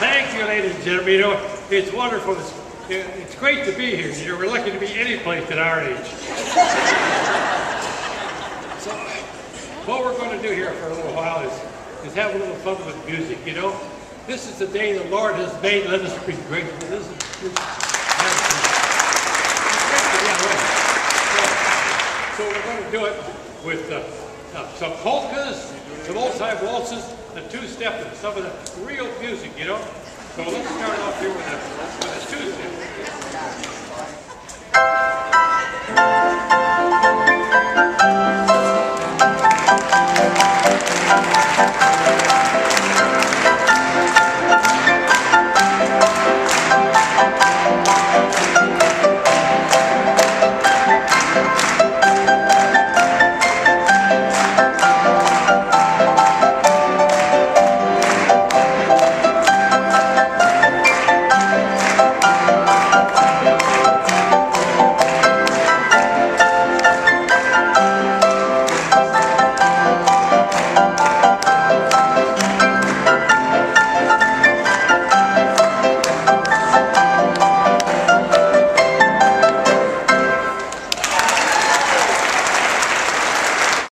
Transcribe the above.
Thank you, ladies and gentlemen. You know, it's wonderful. It's, it's great to be here. You know, we're lucky to be any place at our age. so, what we're going to do here for a little while is, is have a little fun with music, you know. This is the day the Lord has made. Let us be grateful. This is, this, right. so, so we're going to do it with uh, now, some polkas, some old-time waltzes, the two-step, and some of the real music, you know? So let's start off here with a, with a two-step.